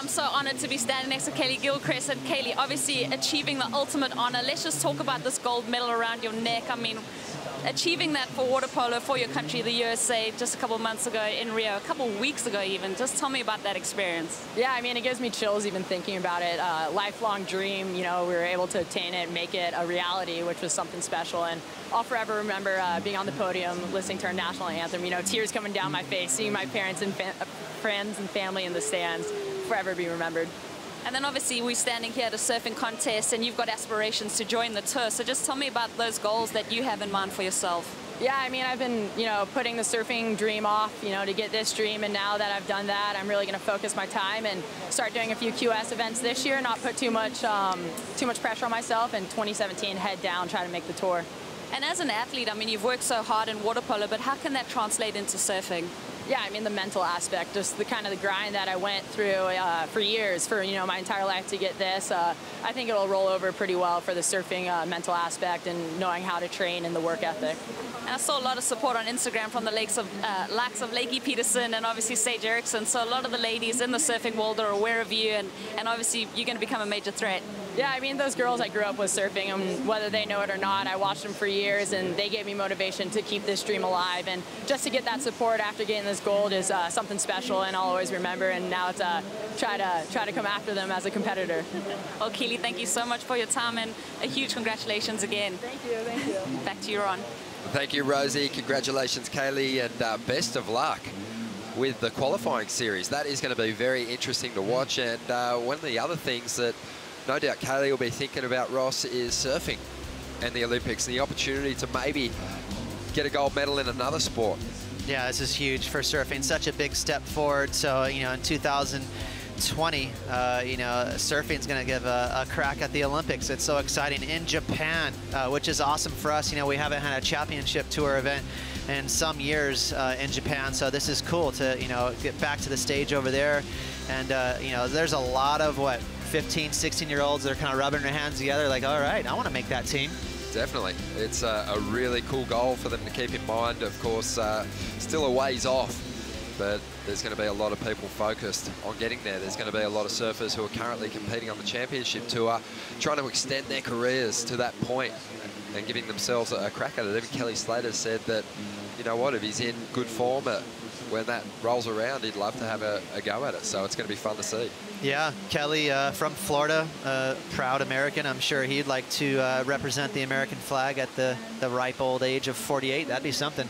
I'm so honored to be standing next to Kaleigh Gilchrist. And Kaleigh, obviously achieving the ultimate honor. Let's just talk about this gold medal around your neck. I mean, achieving that for water polo for your country, the USA, just a couple months ago in Rio, a couple weeks ago even. Just tell me about that experience. Yeah, I mean, it gives me chills even thinking about it. Uh, lifelong dream, you know, we were able to attain it make it a reality, which was something special. And I'll forever remember uh, being on the podium, listening to our national anthem, you know, tears coming down my face, seeing my parents and friends and family in the stands, forever be remembered. And then obviously we're standing here at a surfing contest and you've got aspirations to join the tour. So just tell me about those goals that you have in mind for yourself. Yeah, I mean, I've been, you know, putting the surfing dream off, you know, to get this dream. And now that I've done that, I'm really going to focus my time and start doing a few QS events this year, not put too much, um, too much pressure on myself. And 2017, head down, try to make the tour. And as an athlete, I mean, you've worked so hard in water polo, but how can that translate into surfing? Yeah, I mean the mental aspect, just the kind of the grind that I went through uh, for years, for you know my entire life to get this. Uh, I think it'll roll over pretty well for the surfing uh, mental aspect and knowing how to train and the work ethic. And I saw a lot of support on Instagram from the lakes of uh, likes of Lakey Peterson and obviously Sage Erickson. So a lot of the ladies in the surfing world are aware of you, and, and obviously you're going to become a major threat. Yeah, I mean, those girls I grew up with surfing, and whether they know it or not, I watched them for years, and they gave me motivation to keep this dream alive. And just to get that support after getting this gold is uh, something special, and I'll always remember. And now it's uh, try to try to come after them as a competitor. well, Keely, thank you so much for your time, and a huge congratulations again. Thank you, thank you. Back to you, Ron. Thank you, Rosie. Congratulations, Kaleigh, and uh, best of luck with the qualifying series. That is going to be very interesting to watch. And uh, one of the other things that no doubt Kaleigh will be thinking about, Ross, is surfing and the Olympics and the opportunity to maybe get a gold medal in another sport. Yeah, this is huge for surfing. Such a big step forward. So, you know, in 2020, uh, you know, surfing is going to give a, a, crack at the Olympics. It's so exciting in Japan, uh, which is awesome for us. You know, we haven't had a championship tour event in some years uh, in Japan, so this is cool to, you know, get back to the stage over there. And, uh, you know, there's a lot of what 15, 16 year olds that are kind of rubbing their hands together like, all right, I want to make that team. Definitely. It's a, a, really cool goal for them to keep in mind. Of course, uh, still a ways off, but there's going to be a lot of people focused on getting there. There's going to be a lot of surfers who are currently competing on the championship tour, trying to extend their careers to that point and giving themselves a, crack at it. Even Kelly Slater said that, you know what, if he's in good form, when that rolls around, he'd love to have a, a go at it. So it's going to be fun to see. Yeah, Kelly uh, from Florida, uh, proud American. I'm sure he'd like to uh, represent the American flag at the, the ripe old age of 48. That'd be something.